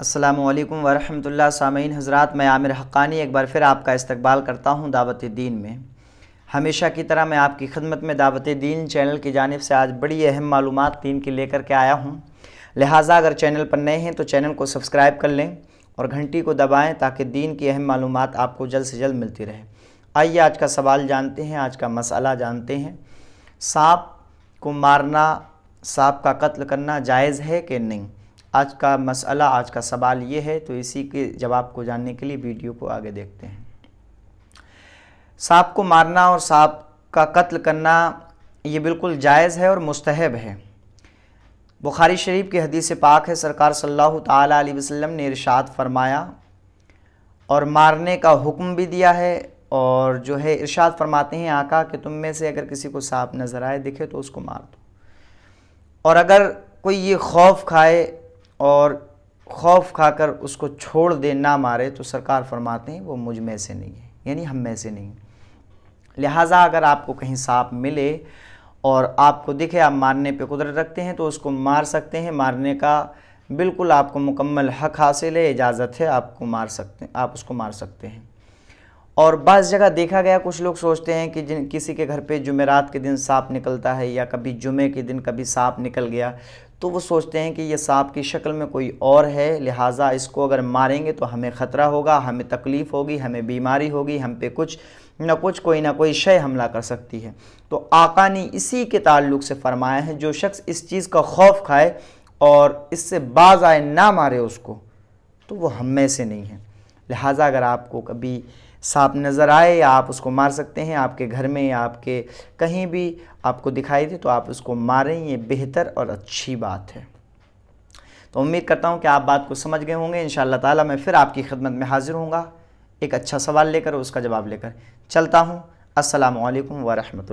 السلام علیکم ورحمۃ اللہ سامعین حضرات، میں عامر حقانی ایک بار پھر آپ کا استقبال کرتا ہوں دعوت دین میں۔ ہمیشہ کی طرح میں آپ کی خدمت میں دعوت دین چینل کی جانب سے آج بڑی اہم معلومات دین کی لے کر کے آیا ہوں۔ لہٰذا اگر چینل پر نئے ہیں تو چینل کو سبسکرائب کر لیں اور گھنٹی کو دبائیں تاکہ دین کی اہم معلومات آپ کو جلد سے جلد ملتی رہے۔ آئیے آج کا سوال جانتے ہیں، آج کا مسئلہ جانتے ہیں۔ سانپ کو مارنا، سانپ کا قتل کرنا جائز ہے کہ نہیں؟ آج کا مسئلہ، آج کا سوال یہ ہے، تو اسی کے جواب کو جاننے کے لیے ویڈیو کو آگے دیکھتے ہیں۔ سانپ کو مارنا اور سانپ کا قتل کرنا یہ بالکل جائز ہے اور مستحب ہے۔ بخاری شریف کی حدیث پاک ہے، سرکار صلی اللہ تعالیٰ علیہ وسلم نے ارشاد فرمایا اور مارنے کا حکم بھی دیا ہے اور جو ہے ارشاد فرماتے ہیں آقا کہ تم میں سے اگر کسی کو سانپ نظر آئے دکھے تو اس کو مار دو۔ اور اگر کوئی یہ خوف کھائے اور خوف کھا کر اس کو چھوڑ دے، نہ مارے، تو سرکار فرماتے ہیں وہ مجھ میں سے نہیں ہے یعنی ہم میں سے نہیں لہٰذا اگر آپ کو کہیں سانپ ملے اور آپ کو دکھے، آپ مارنے پہ قدرت رکھتے ہیں، تو اس کو مار سکتے ہیں۔ مارنے کا بالکل آپ کو مکمل حق حاصل ہے، اجازت ہے، آپ کو مار سکتے ہیں آپ اس کو مار سکتے ہیں۔ اور بعض جگہ دیکھا گیا، کچھ لوگ سوچتے ہیں کہ جن، کسی کے گھر پہ جمعرات کے دن سانپ نکلتا ہے یا کبھی جمعے کے دن کبھی سانپ نکل گیا تو وہ سوچتے ہیں کہ یہ سانپ کی شکل میں کوئی اور ہے، لہٰذا اس کو اگر ماریں گے تو ہمیں خطرہ ہوگا، ہمیں تکلیف ہوگی، ہمیں بیماری ہوگی، ہم پہ کچھ نہ کچھ، کوئی نہ کوئی شے حملہ کر سکتی ہے۔ تو آقا نے اسی کے تعلق سے فرمایا ہے، جو شخص اس چیز کا خوف کھائے اور اس سے باز آئے نہ مارے اس کو، تو وہ ہم میں سے نہیں ہے۔ لہٰذا اگر آپ کو کبھی سانپ نظر آئے یا آپ اس کو مار سکتے ہیں۔ آپ کے گھر میں یا آپ کے کہیں بھی آپ کو دکھائی دے تو آپ اس کو ماریں، یہ بہتر اور اچھی بات ہے۔ تو امید کرتا ہوں کہ آپ بات کو سمجھ گئے ہوں گے۔ انشاءاللہ تعالی میں پھر آپ کی خدمت میں حاضر ہوں گا۔ ایک اچھا سوال لے کر اس کا جواب لے کر۔ چلتا ہوں۔ السلام علیکم ورحمۃ اللہ۔